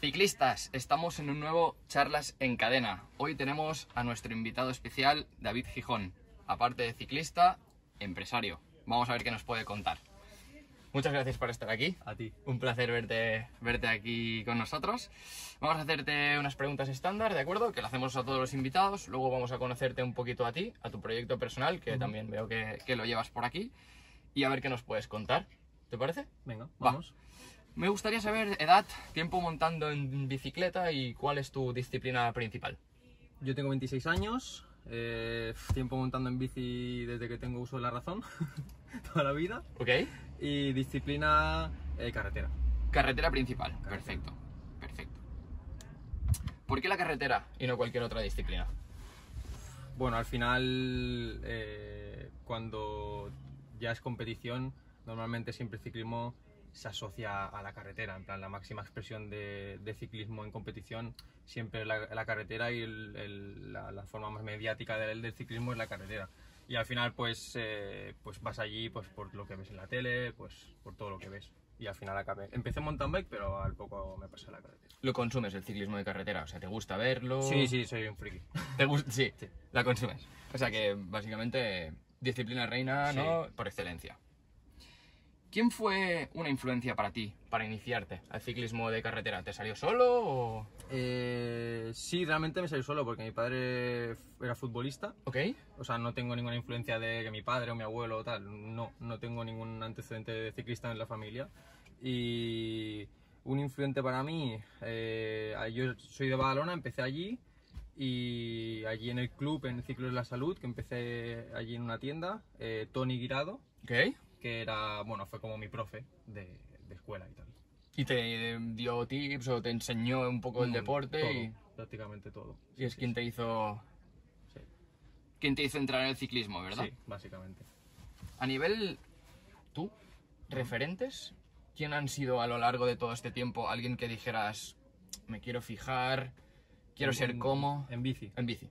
Ciclistas, estamos en un nuevo Charlas en Cadena. Hoy tenemos a nuestro invitado especial, David Gijón. Aparte de ciclista, empresario. Vamos a ver qué nos puede contar. Muchas gracias por estar aquí. A ti. Un placer verte, verte aquí con nosotros. Vamos a hacerte unas preguntas estándar, ¿de acuerdo? Que lo hacemos a todos los invitados. Luego vamos a conocerte un poquito a ti, a tu proyecto personal, que también veo que, que lo llevas por aquí. Y a ver qué nos puedes contar. ¿Te parece? Venga, Va. Me gustaría saber edad, tiempo montando en bicicleta y cuál es tu disciplina principal. Yo tengo 26 años, eh, tiempo montando en bici desde que tengo uso de la razón, toda la vida. ¿Ok? Y disciplina eh, carretera. Carretera principal. Perfecto. Perfecto. ¿Por qué la carretera y no cualquier otra disciplina? Bueno, al final, eh, cuando ya es competición, normalmente siempre el ciclismo se asocia a la carretera. En plan, la máxima expresión de, de ciclismo en competición siempre es la, la carretera y el- el- la, la forma más mediática del, del ciclismo es la carretera. Y al final, pues, eh, pues vas allí pues, por lo que ves en la tele, pues por todo lo que ves. Y al final acabé. Empecé en mountain bike, pero al poco me pasé a la carretera. Lo consumes el ciclismo de carretera, o sea, ¿te gusta verlo? Sí, sí, soy un friki. ¿Te gusta? Sí, Sí. la consumes. O sea que básicamente disciplina reina, ¿no? Por excelencia. ¿Quién fue una influencia para ti, para iniciarte al ciclismo de carretera? ¿Te salió solo o...? Eh, sí, realmente me salió solo porque mi padre era futbolista. ¿Ok? O sea, no tengo ninguna influencia de que mi padre o mi abuelo o tal. No, no tengo ningún antecedente de ciclista en la familia. Y un influente para mí, eh, yo soy de Badalona, empecé allí. Y allí en el club, en el ciclo de la salud, que empecé allí en una tienda, eh, Tony Guirado, ¿Ok? Que era, bueno, fue como mi profe de, de escuela y tal. ¿Y te dio tips o te enseñó un poco el deporte? todo, Y, prácticamente todo. y es quien te hizo... Sí, Quien te hizo entrar en el ciclismo, ¿verdad? sí, básicamente. A nivel... ¿Tú? ¿Referentes? ¿Quién han sido a lo largo de todo este tiempo alguien que dijeras, me quiero fijar, quiero En- ser como... En bici. En bici.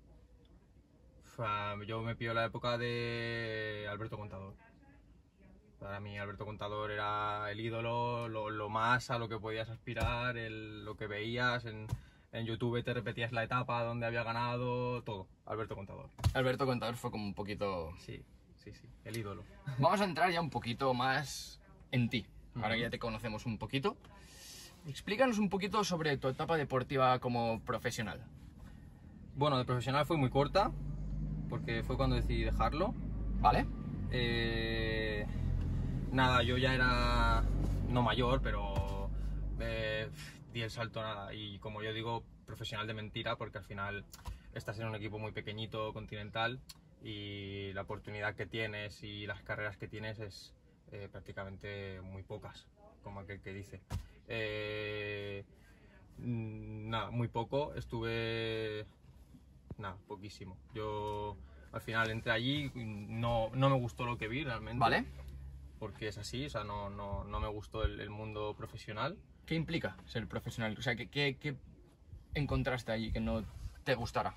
Yo me pillo la época de Alberto Contador. Para mí Alberto Contador era el ídolo, lo, lo más a lo que podías aspirar, el- lo que veías en, en YouTube te repetías la etapa donde había ganado, todo. Alberto Contador. Alberto Contador fue como un poquito... Sí, sí, sí, el ídolo. Vamos a entrar ya un poquito más en ti. Ahora Ujú. ya te conocemos un poquito. Explícanos un poquito sobre tu etapa deportiva como profesional. Bueno, de profesional fue muy corta, porque fue cuando decidí dejarlo. ¿Vale? Eh, nada, yo ya era no mayor, pero eh, di el salto nada. Y como yo digo, profesional de mentira, porque al final estás en un equipo muy pequeñito, continental, y la oportunidad que tienes y las carreras que tienes es eh, prácticamente muy pocas, como aquel que dice. Eh, nada, muy poco, estuve nada, poquísimo. Yo al final entré allí, no, no me gustó lo que vi realmente. ¿Vale? Porque es así, o sea, no, no, no me gustó el, el mundo profesional. ¿Qué implica ser profesional? O sea, ¿qué, qué, qué encontraste allí que no te gustara?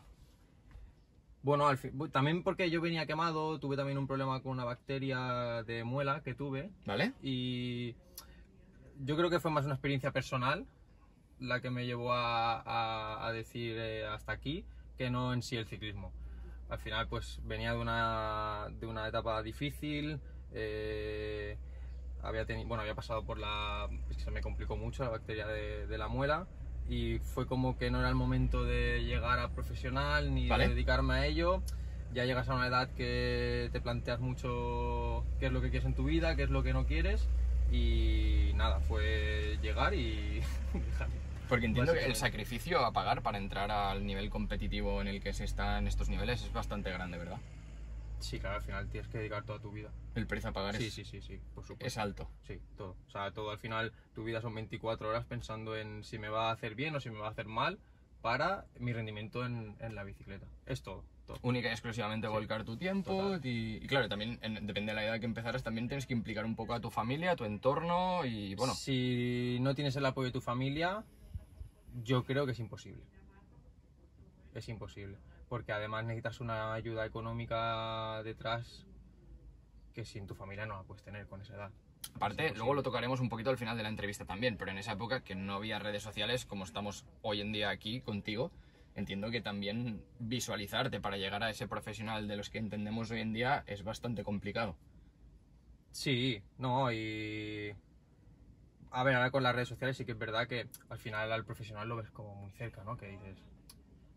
Bueno, al fin- también porque yo venía quemado, tuve también un problema con una bacteria de muela que tuve ¿Vale? y yo creo que fue más una experiencia personal la que me llevó a, a- a decir eh, hasta aquí que no en sí el ciclismo. Al final pues venía de una, de una etapa difícil, eh, había, teni- bueno, había pasado por la... es que se me complicó mucho la bacteria de, de la muela y fue como que no era el momento de llegar a profesional ni Vale. de dedicarme a ello. Ya llegas a una edad que te planteas mucho qué es lo que quieres en tu vida, qué es lo que no quieres y nada, fue llegar y. Porque entiendo que el sacrificio a pagar para entrar al nivel competitivo en el que se está en estos niveles es bastante grande, ¿verdad? Sí, claro, al final tienes que dedicar toda tu vida. El precio a pagar Sí, es, sí, sí, sí, por supuesto. es alto. Sí, todo. O sea, todo al final, tu vida son 24 horas pensando en si me va a hacer bien o si me va a hacer mal para mi rendimiento en, en la bicicleta. Es todo, todo. única y exclusivamente Sí. volcar tu tiempo y, y claro, también en- depende de la edad que empezaras, también tienes que implicar un poco a tu familia, a tu entorno y bueno, Si no tienes el apoyo de tu familia, yo creo que es imposible. Es imposible. Porque además necesitas una ayuda económica detrás que sin tu familia no la puedes tener con esa edad. Aparte, luego lo tocaremos un poquito al final de la entrevista también, pero en esa época que no había redes sociales como estamos hoy en día aquí contigo, entiendo que también visualizarte para llegar a ese profesional de los que entendemos hoy en día es bastante complicado. Sí, no, y... A ver, ahora con las redes sociales sí que es verdad que al final al profesional lo ves como muy cerca, ¿no? Que dices,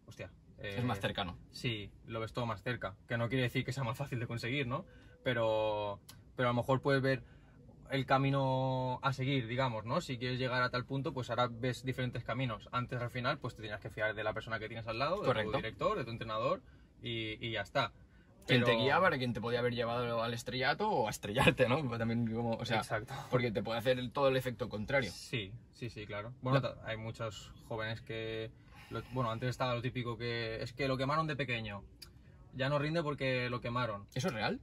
hostia. Eh, Es más cercano. Sí, lo ves todo más cerca. Que no quiere decir que sea más fácil de conseguir, ¿no? Pero, pero a lo mejor puedes ver el camino a seguir, digamos, ¿no? Si quieres llegar a tal punto, pues ahora ves diferentes caminos. Antes al final, pues te tenías que fiar de la persona que tienes al lado, de Correcto. tu director, de tu entrenador, y, y ya está. Quien te Pero- guiaba era quien te podía haber llevado al estrellato o a estrellarte, ¿no? También como, o sea, Exacto. porque te puede hacer todo el efecto contrario. Sí, sí, sí, claro. Bueno, No. hay muchos jóvenes que... bueno, antes estaba lo típico que es que lo quemaron de pequeño. Ya no rinde porque lo quemaron. ¿Eso es real?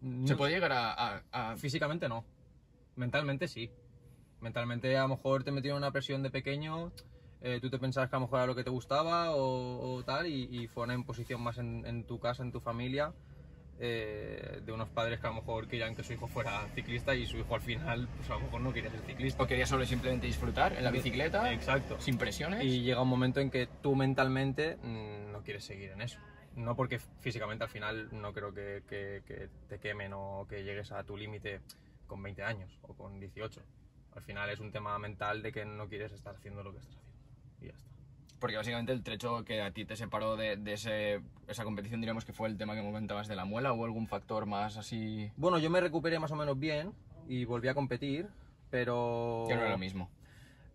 No ¿Se puede llegar a, a- a- Físicamente no. Mentalmente sí. Mentalmente a lo mejor te metieron una presión de pequeño, eh, tú te pensabas que a lo mejor era lo que te gustaba o, o tal, y, y fue una imposición más en, en tu casa, en tu familia, eh, de unos padres que a lo mejor querían que su hijo fuera ciclista y su hijo al final, pues a lo mejor no quería ser ciclista. o querías solo simplemente disfrutar en la bicicleta? Exacto. Sin presiones. Y llega un momento en que tú mentalmente mm, no quieres seguir en eso. No porque físicamente al final no creo que, que- que te quemen o que llegues a tu límite con 20 años o con 18. Al final es un tema mental de que no quieres estar haciendo lo que estás haciendo. Y ya está. Porque básicamente el trecho que a ti te separó de, de ese, esa competición, diríamos que fue el tema que comentabas de la muela o algún factor más así Bueno, yo me recuperé más o menos bien y volví a competir, pero... que no era lo mismo.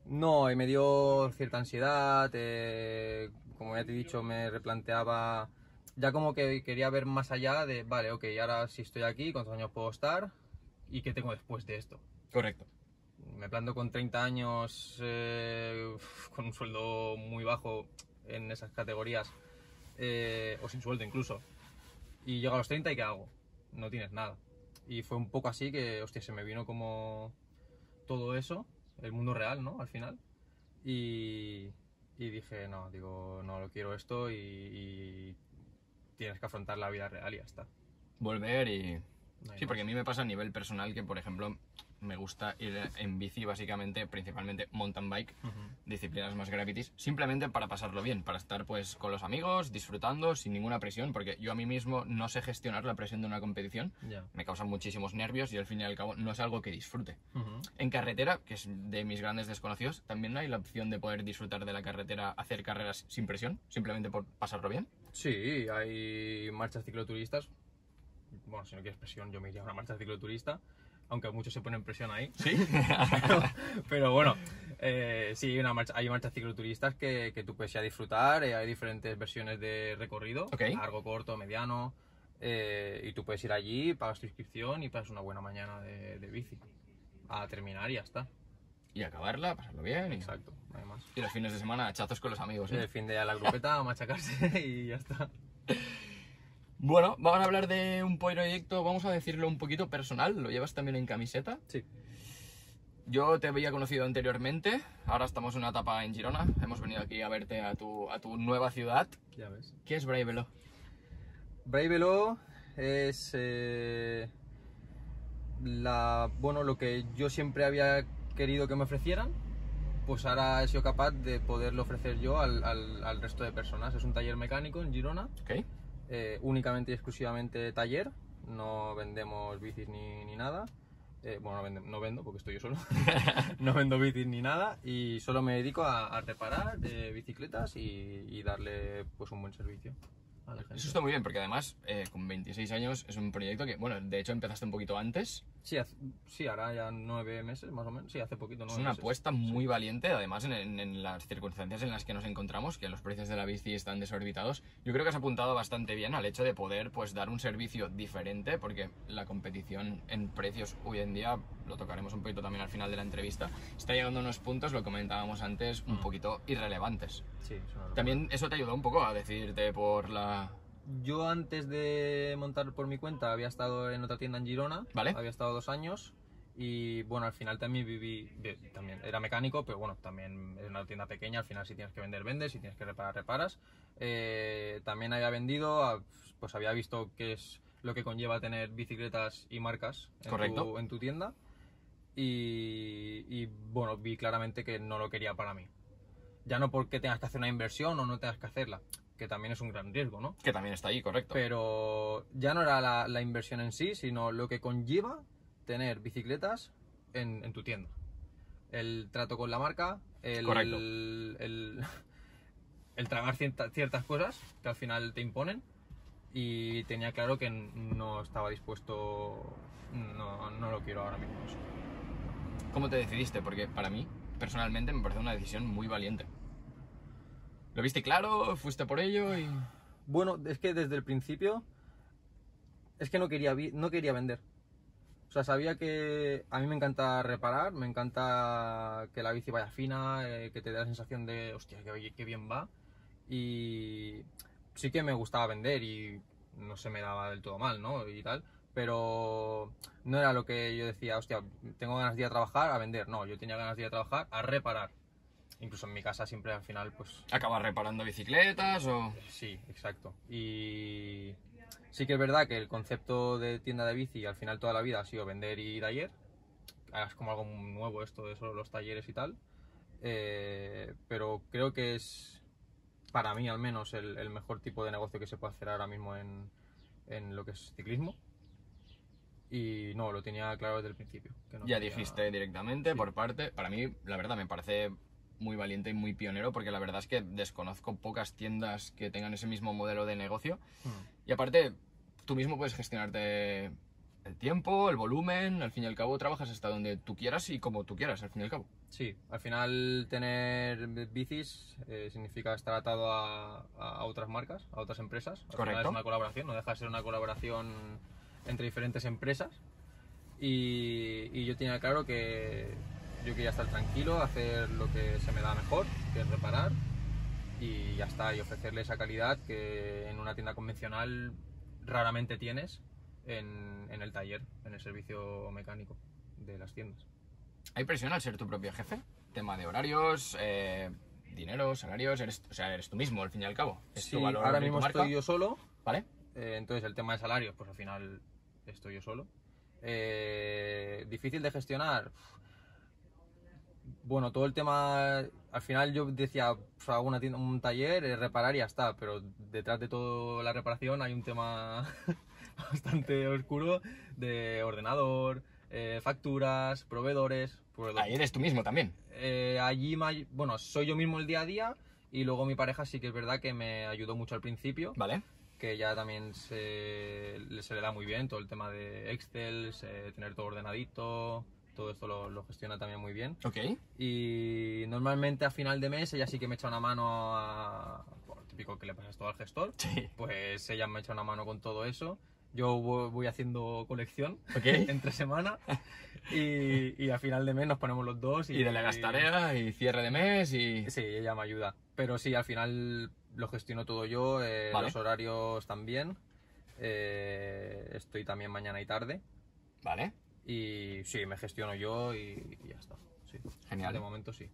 No, y me dio cierta ansiedad, eh, como ya te he dicho, me replanteaba, ya como que quería ver más allá de, vale, ok, ahora si estoy aquí, ¿cuántos años puedo estar? ¿Y qué tengo después de esto? Correcto. Me planto con 30 años, eh, con un sueldo muy bajo en esas categorías, eh, o sin sueldo incluso, y llego a los 30 y ¿qué hago? No tienes nada. Y fue un poco así que, hostia, se me vino como todo eso, el mundo real, ¿no? Al final. Y, y dije, no, digo, no lo quiero esto y, y tienes que afrontar la vida real y ya está. Volver y... No Sí, porque a mí me pasa a nivel personal que, por ejemplo, me gusta ir en bici básicamente, principalmente mountain bike, Ujú. disciplinas más gravities, simplemente para pasarlo bien, para estar pues con los amigos, disfrutando, sin ninguna presión, porque yo a mí mismo no sé gestionar la presión de una competición, Ya. me causan muchísimos nervios y al fin y al cabo no es algo que disfrute. Ujú. En carretera, que es de mis grandes desconocidos, también hay la opción de poder disfrutar de la carretera, hacer carreras sin presión, simplemente por pasarlo bien. Sí, hay marchas cicloturistas. Bueno, si no quieres presión, yo me iría a una marcha cicloturista, aunque muchos se ponen presión ahí. Sí. pero, pero bueno, eh, sí, hay, una marcha, hay marchas cicloturistas que, que tú puedes ir a disfrutar, eh, hay diferentes versiones de recorrido, Ok. largo, corto, mediano, eh, y tú puedes ir allí, pagas tu inscripción y pasas una buena mañana de, de bici. A terminar y ya está. y acabarla, pasarlo bien. Y, Exacto, no hay más. y los fines de semana, hachazos con los amigos. ¿eh? El fin de a la grupeta, a machacarse y ya está. Bueno, vamos a hablar de un proyecto, vamos a decirlo un poquito personal, lo llevas también en camiseta. Sí. Yo te había conocido anteriormente, ahora estamos en una etapa en Girona, hemos venido aquí a verte a tu, a tu nueva ciudad. Ya ves. ¿Qué es Bravelo? Bravelo es eh, la, bueno, lo que yo siempre había querido que me ofrecieran, pues ahora he sido capaz de poderlo ofrecer yo al, al- al resto de personas. Es un taller mecánico en Girona, ¿Ok? Eh, únicamente y exclusivamente taller, no vendemos bicis ni, ni nada. Eh, bueno, no, vende- no vendo porque estoy yo solo. no vendo bicis ni nada y solo me dedico a, a reparar bicicletas y, y darle pues un buen servicio a la gente. Eso está muy bien, porque además, eh, con 26 años, es un proyecto que, bueno, de hecho empezaste un poquito antes. Sí, hace- sí, ahora ya nueve meses más o menos. Sí, hace poquito, Es nueve una meses. apuesta muy valiente, además en, en- en las circunstancias en las que nos encontramos, que los precios de la bici están desorbitados. Yo creo que has apuntado bastante bien al hecho de poder pues dar un servicio diferente, porque la competición en precios hoy en día, lo tocaremos un poquito también al final de la entrevista, está llegando a unos puntos, lo comentábamos antes, un Mm. poquito irrelevantes. Sí, es una locura. También eso te ayudó un poco a decidirte por la... Yo antes de montar por mi cuenta había estado en otra tienda en Girona. Vale. Había estado dos años. Y bueno, al final también viví, vi- también era mecánico, pero bueno, también es una tienda pequeña, al final si tienes que vender, vendes, si tienes que reparar, reparas. Eh, también había vendido, pues había visto qué es lo que conlleva tener bicicletas y marcas en, Correcto. Tu, en tu tienda. y, y, bueno, vi claramente que no lo quería para mí. Ya no porque tengas que hacer una inversión o no tengas que hacerla, que también es un gran riesgo, ¿no? Que también está ahí, correcto. Pero ya no era la, la inversión en sí, sino lo que conlleva tener bicicletas en, en tu tienda. El trato con la marca, el, Correcto. el, el tragar cierta- ciertas cosas que al final te imponen y tenía claro que no estaba dispuesto, no, no lo quiero ahora mismo. eso. ¿Cómo te decidiste? Porque para mí, personalmente, me parece una decisión muy valiente. ¿Lo viste claro? ¿Fuiste por ello? Y... Bueno, es que desde el principio es que no quería, no quería vender. O sea, sabía que a mí me encanta reparar, me encanta que la bici vaya fina, eh, que te dé la sensación de, hostia, que, qué bien va. Y sí que me gustaba vender y no se me daba del todo mal, ¿no? Y tal. Pero no era lo que yo decía, hostia, tengo ganas de ir a trabajar a vender. No, yo tenía ganas de ir a trabajar a reparar. Incluso en mi casa siempre al final, pues ¿Acabas reparando bicicletas o...? Sí, exacto. Y sí que es verdad que el concepto de tienda de bici al final toda la vida ha sido vender y taller. Ahora Es como algo nuevo esto de solo los talleres y tal. Eh, pero creo que es, para mí al menos, el, el mejor tipo de negocio que se puede hacer ahora mismo en, en lo que es ciclismo. Y no, lo tenía claro desde el principio. que no Ya quería- dijiste directamente Sí. por parte. Para mí, la verdad, me parece muy valiente y muy pionero porque la verdad es que desconozco pocas tiendas que tengan ese mismo modelo de negocio. Hmm. Y aparte, tú mismo puedes gestionarte el tiempo, el volumen, al fin y al cabo trabajas hasta donde tú quieras y como tú quieras, al fin y al cabo. Sí, al final tener bicis eh, significa estar atado a, a otras marcas, a otras empresas. Al final Correcto. es una colaboración, no deja de ser una colaboración entre diferentes empresas. Y, y yo tenía claro que yo quería estar tranquilo, hacer lo que se me da mejor, que es reparar. Y ya está, y ofrecerle esa calidad que en una tienda convencional raramente tienes en, en el taller, en el servicio mecánico de las tiendas. ¿Hay presión al ser tu propio jefe? Tema de horarios, eh, dinero, salarios, eres, o sea, eres tú mismo, al fin y al cabo. Es Sí, tu valor ahora tu mismo marca, estoy yo solo, ¿Vale? Eh, entonces el tema de salarios, pues al final estoy yo solo. Eh, difícil de gestionar. Bueno, todo el tema, al final yo decía, pues, hago una tienda- un taller, eh, reparar y ya está, pero detrás de toda la reparación hay un tema bastante oscuro de ordenador, eh, facturas, proveedores. pues, Ahí eres tú mismo también. eh, allí, bueno, soy yo mismo el día a día y luego mi pareja sí que es verdad que me ayudó mucho al principio ¿Vale? que ya también se, le- se le da muy bien todo el tema de Excel, se- tener todo ordenadito, todo esto lo, lo gestiona también muy bien. Ok. Y normalmente a final de mes ella sí que me echa una mano a... bueno, típico que le pasas todo al gestor, Sí. pues ella me echa una mano con todo eso. Yo vo- voy haciendo colección Ok. entre semana y, y a final de mes nos ponemos los dos y, Y delegas tarea y cierre de mes y... Sí, ella me ayuda. Pero sí, al final lo gestiono todo yo, eh, Vale. los horarios también. Eh, estoy también mañana y tarde. ¿Vale? Y sí, me gestiono yo y, y ya está. Sí. Genial. De momento sí.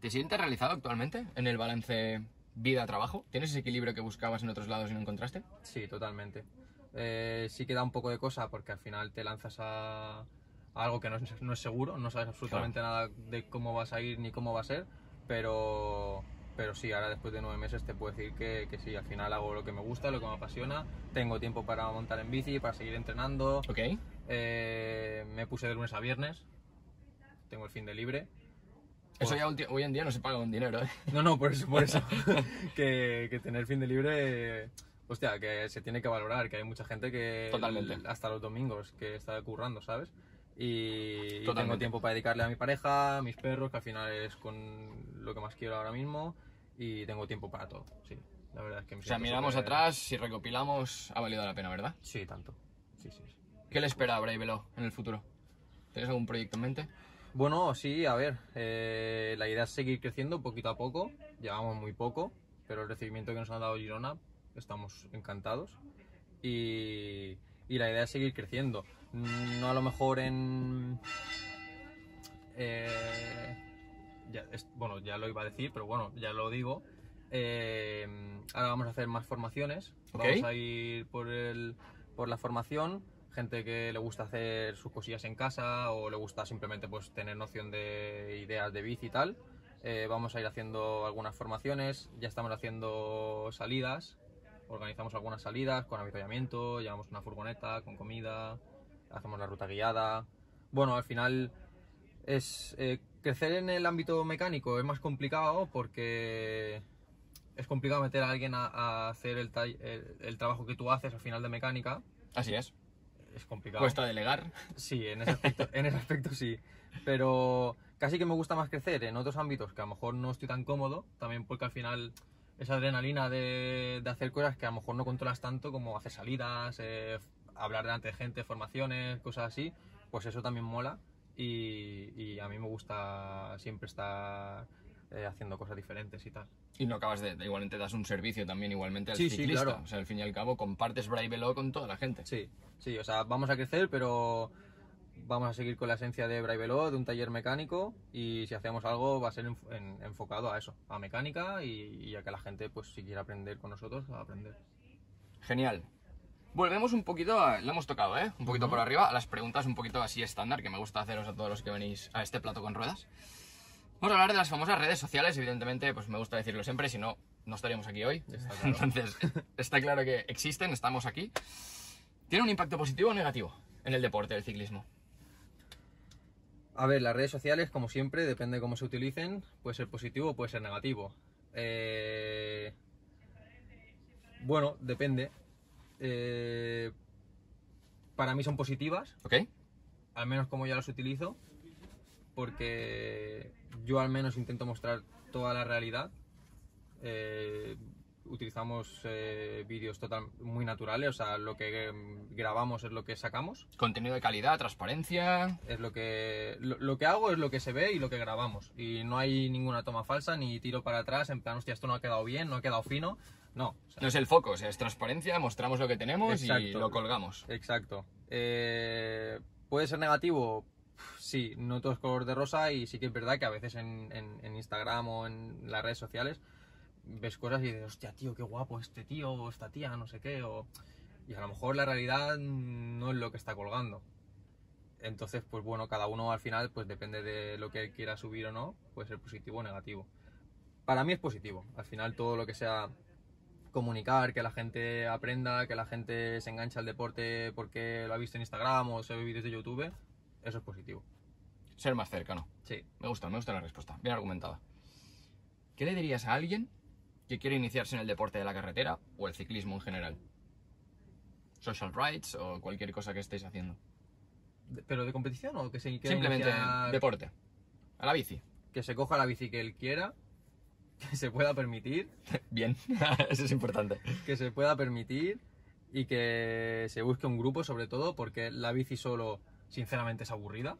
¿Te sientes realizado actualmente en el balance vida-trabajo? ¿Tienes ese equilibrio que buscabas en otros lados y no encontraste? Sí, totalmente. Eh, sí que da un poco de cosa porque al final te lanzas a, a algo que no es, no es seguro, no sabes absolutamente nada de cómo vas a ir ni cómo va a ser, pero, pero sí, ahora después de nueve meses te puedo decir que, que sí, al final hago lo que me gusta, lo que me apasiona, tengo tiempo para montar en bici, para seguir entrenando, Ok. Eh, me puse de lunes a viernes, tengo el fin de libre. Eso ya hoy en día no se paga un dinero, ¿eh? No, no, por eso, por eso. que, que tener fin de libre, hostia, que se tiene que valorar, que hay mucha gente que Totalmente. hasta los domingos que está currando, ¿sabes? Y, y tengo tiempo para dedicarle a mi pareja, a mis perros, que al final es con lo que más quiero ahora mismo, y tengo tiempo para todo, sí. La verdad es que me O sea, miramos súper- atrás, si recopilamos, ha valido la pena, ¿verdad? Sí, tanto. Sí, sí. sí. ¿Qué le espera a Brave Velo en el futuro? ¿Tienes algún proyecto en mente? Bueno, sí, a ver, eh, la idea es seguir creciendo poquito a poco, llevamos muy poco, pero el recibimiento que nos han dado Girona, estamos encantados. Y, y la idea es seguir creciendo, no a lo mejor en... eh, ya, es- bueno, ya lo iba a decir, pero bueno, ya lo digo, eh, ahora vamos a hacer más formaciones, vamos a ir por, el, por la formación, gente que le gusta hacer sus cosillas en casa o le gusta simplemente pues tener noción de ideas de bici y tal. Eh, vamos a ir haciendo algunas formaciones, ya estamos haciendo salidas, organizamos algunas salidas con avituallamiento, llevamos una furgoneta con comida, hacemos la ruta guiada. Bueno, al final es eh, crecer en el ámbito mecánico es más complicado porque es complicado meter a alguien a, a hacer el, el- el trabajo que tú haces al final de mecánica. Así es. Es complicado. Cuesta delegar. Sí, en ese, aspecto, en ese aspecto sí. Pero casi que me gusta más crecer en otros ámbitos que a lo mejor no estoy tan cómodo, también porque al final esa adrenalina de, de hacer cosas que a lo mejor no controlas tanto como hacer salidas, eh, hablar delante de gente, formaciones, cosas así, pues eso también mola y, y a mí me gusta siempre estar eh, haciendo cosas diferentes y tal. Y no acabas de, igualmente das un servicio también igualmente al Sí, sí, ciclista. claro. O sea, al fin y al cabo compartes Brave Velo con toda la gente. Sí, sí, o sea, vamos a crecer, pero vamos a seguir con la esencia de Braivelo, de un taller mecánico, y si hacemos algo va a ser enf- en- enfocado a eso, a mecánica y, y a que la gente, pues si quiere aprender con nosotros, va a aprender. Genial. Volvemos un poquito, a, lo hemos tocado, ¿eh? Un poquito por arriba, a las preguntas un poquito así estándar que me gusta haceros a todos los que venís a este plato con ruedas. Vamos a hablar de las famosas redes sociales, evidentemente, pues me gusta decirlo siempre, si no, no estaríamos aquí hoy. Está claro. Entonces, está claro que existen, estamos aquí. ¿Tiene un impacto positivo o negativo en el deporte, el ciclismo? A ver, las redes sociales, como siempre, depende de cómo se utilicen, puede ser positivo o puede ser negativo. Eh, Bueno, depende. Eh, Para mí son positivas, ¿Ok? al menos como yo las utilizo, porque yo al menos intento mostrar toda la realidad. Eh, utilizamos eh, vídeos total, muy naturales, o sea, lo que eh, grabamos es lo que sacamos, Contenido de calidad, transparencia. es lo que lo, lo que hago es lo que se ve y lo que grabamos y no hay ninguna toma falsa ni tiro para atrás en plan hostia esto no ha quedado bien no ha quedado fino no o sea, No es el foco, o sea, es transparencia, mostramos lo que tenemos y Exacto. lo colgamos. Exacto. Eh, ¿Puede ser negativo? Sí, no todo es color de rosa y sí que es verdad que a veces en, Instagram o en las redes sociales ves cosas y dices, hostia, tío, qué guapo este tío o esta tía, no sé qué, o... y a lo mejor la realidad no es lo que está colgando. Entonces, pues bueno, cada uno al final, pues depende de lo que quiera subir o no, puede ser positivo o negativo. Para mí es positivo. Al final todo lo que sea comunicar, que la gente aprenda, que la gente se enganche al deporte porque lo ha visto en Instagram o se ve vídeos de YouTube, eso es positivo. Ser más cercano. Sí. Me gusta, me gusta la respuesta. Bien argumentada. ¿Qué le dirías a alguien que quiere iniciarse en el deporte de la carretera o el ciclismo en general? Social rights o cualquier cosa que estéis haciendo. De- ¿Pero de competición o que se Simplemente iniciar- deporte. A la bici. que se coja la bici que él quiera, que se pueda permitir, Bien, eso es importante. que se pueda permitir y que se busque un grupo sobre todo porque la bici solo sinceramente es aburrida.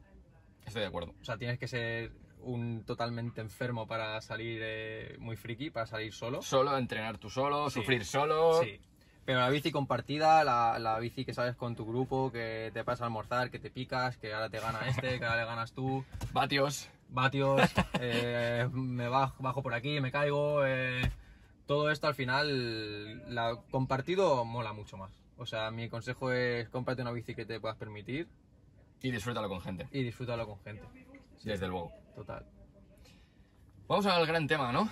Estoy de acuerdo. O sea, tienes que ser un totalmente enfermo para salir eh, muy friki, para salir solo. Solo, entrenar tú solo, Sí. sufrir solo. Sí. Pero la bici compartida, la, la bici que sabes con tu grupo, que te pasas a almorzar, que te picas, que ahora te gana este, que ahora le ganas tú, Vatios. vatios, eh, me bajo, bajo por aquí, me caigo. eh, todo esto al final, la, compartido mola mucho más. O sea, mi consejo es cómprate una bici que te puedas permitir Y disfrútalo con gente. y disfrútalo con gente. Desde luego. Total. Vamos al gran tema, ¿no?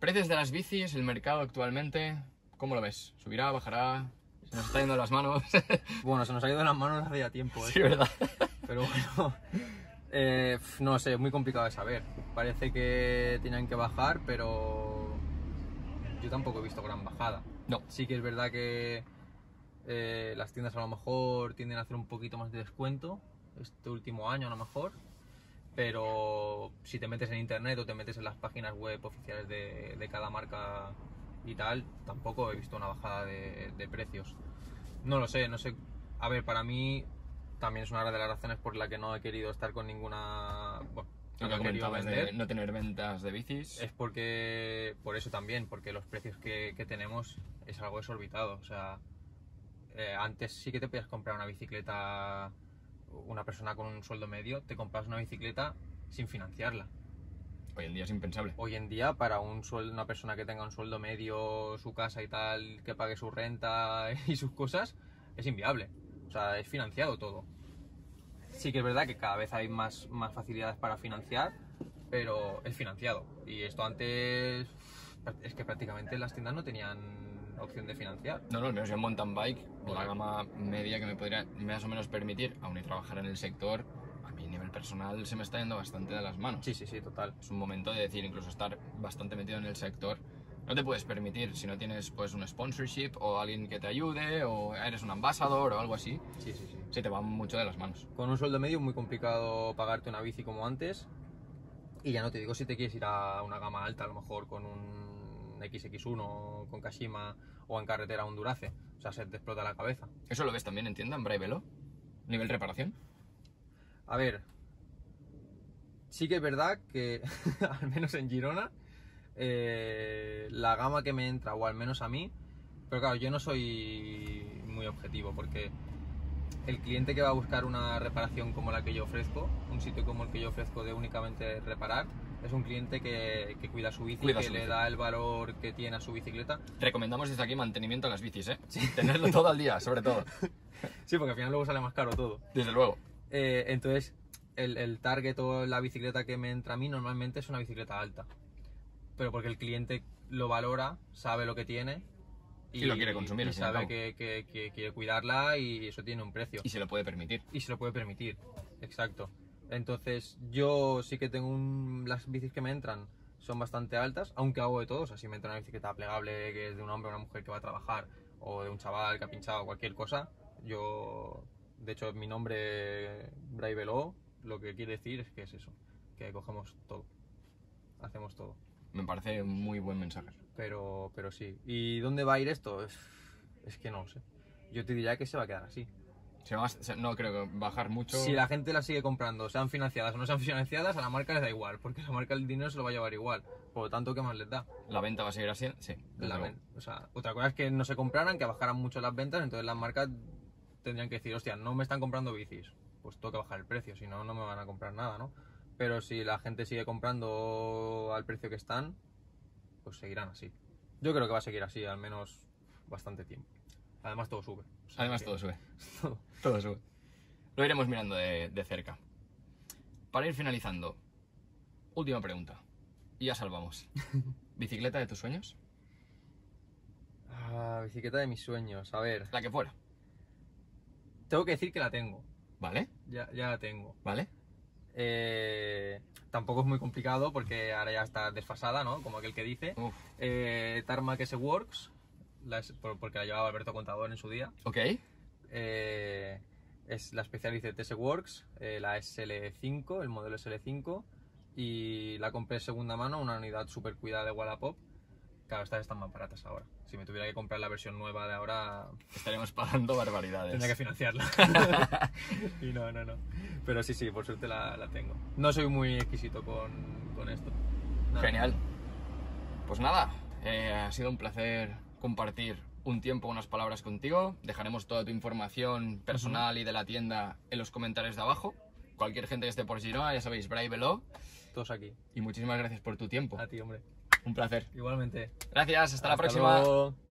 Precios de las bicis, el mercado actualmente. ¿Cómo lo ves? ¿Subirá? ¿Bajará? Se nos está yendo las manos. Bueno, se nos ha ido las manos hace ya tiempo. ¿eh? sí, ¿verdad? Pero bueno, eh, no sé, muy complicado de saber. Parece que tienen que bajar, pero yo tampoco he visto gran bajada. No. Sí que es verdad que eh, las tiendas a lo mejor tienden a hacer un poquito más de descuento este último año a lo mejor. Pero si te metes en internet o te metes en las páginas web oficiales de, de cada marca y tal, tampoco he visto una bajada de, de precios. No lo sé, no sé. A ver, para mí también es una de las razones por la que no he querido estar con ninguna. Bueno, Lo no que comentabas de no tener ventas de bicis. Es porque, por eso también, porque los precios que, que tenemos es algo desorbitado. O sea, eh, antes sí que te podías comprar una bicicleta, una persona con un sueldo medio, te compras una bicicleta sin financiarla. Hoy en día es impensable. Hoy en día, para un sueldo, una persona que tenga un sueldo medio, su casa y tal, que pague su renta y sus cosas, es inviable. O sea, es financiado todo. Sí que es verdad que cada vez hay más, más facilidades para financiar, pero es financiado. Y esto antes es que prácticamente las tiendas no tenían opción de financiar. No, no, menos yo en mountain bike, la gama media que me podría más o menos permitir, aún y trabajar en el sector, a mi nivel personal se me está yendo bastante de las manos. Sí, sí, sí, total. Es un momento de decir, incluso estar bastante metido en el sector, no te puedes permitir si no tienes pues un sponsorship o alguien que te ayude o eres un ambasador o algo así. Sí, sí, sí. Se te va mucho de las manos. Con un sueldo medio es muy complicado pagarte una bici como antes. Y ya no te digo si te quieres ir a una gama alta, a lo mejor con un XX1, con Kashima o en carretera un Durace. O sea, se te explota la cabeza. ¿Eso lo ves también en tienda, en? ¿Nivel reparación? A ver, sí que es verdad que, al menos en Girona, eh, la gama que me entra, o al menos a mí, pero claro, yo no soy muy objetivo porque el cliente que va a buscar una reparación como la que yo ofrezco, un sitio como el que yo ofrezco de únicamente reparar, es un cliente que, que cuida su bici, Cuida que su le bici. da el valor que tiene a su bicicleta. Recomendamos desde aquí mantenimiento a las bicis, ¿eh? Tenerlo todo al día, sobre todo. Sí, porque al final luego sale más caro todo. Desde luego. Eh, entonces, el, el target o la bicicleta que me entra a mí normalmente es una bicicleta alta. Pero porque el cliente lo valora, sabe lo que tiene Y lo quiere consumir, Y y sabe que- que quiere cuidarla y eso tiene un precio. Y se lo puede permitir. Y se lo puede permitir. Exacto. Entonces, yo sí que tengo un. Las bicis que me entran son bastante altas, aunque hago de todo. O sea, si me entra una bicicleta plegable que es de un hombre o una mujer que va a trabajar, o de un chaval que ha pinchado cualquier cosa, yo. De hecho, mi nombre, Braivelo, lo que quiere decir es que es eso: que cogemos todo. Hacemos todo. Me parece un muy buen mensaje. Pero, pero sí. ¿Y dónde va a ir esto? Es, es que no lo sé. Yo te diría que se va a quedar así. Se va a- se- no creo que bajar mucho. Si la gente las sigue comprando, sean financiadas o no sean financiadas, a la marca les da igual, porque la marca el dinero se lo va a llevar igual. Por lo tanto, ¿qué más les da? La venta va a seguir así. Sí. La ven- o sea, otra cosa es que no se compraran, que bajaran mucho las ventas, entonces las marcas tendrían que decir, hostia, no me están comprando bicis, pues tengo que bajar el precio, si no, no me van a comprar nada, ¿no? Pero si la gente sigue comprando al precio que están, pues seguirán así. Yo creo que va a seguir así, al menos bastante tiempo. Además todo sube. O sea Además que- todo sube. Todo sube. Lo iremos mirando de, de cerca. Para ir finalizando, última pregunta. Y ya salvamos. ¿Bicicleta de tus sueños? Ah, bicicleta de mis sueños, a ver. La que fuera. Tengo que decir que la tengo. ¿Vale? Ya, ya la tengo. ¿Vale? Eh, tampoco es muy complicado porque ahora ya está desfasada, ¿no? Como aquel que dice. Eh, Tarmac S Works, la porque la llevaba Alberto Contador en su día. Ok. Eh, es la Specialized TS Works, eh, la SL5, el modelo SL5. Y la compré segunda mano, una unidad súper cuidada de Wallapop. Claro, estas están más baratas ahora. Si me tuviera que comprar la versión nueva de ahora, Estaremos pagando barbaridades. Tendría que financiarla. y no, no, no. Pero sí, sí, por suerte la, la tengo. No soy muy exquisito con, con esto. Nada. Genial. Pues nada, eh, ha sido un placer compartir un tiempo, unas palabras contigo. Dejaremos toda tu información personal y de la tienda en los comentarios de abajo. Cualquier gente que esté por Girona, ya sabéis, Brave Velo. Todos aquí. Y muchísimas gracias por tu tiempo. A ti, hombre. Un placer. Igualmente. Gracias, hasta la próxima. luego.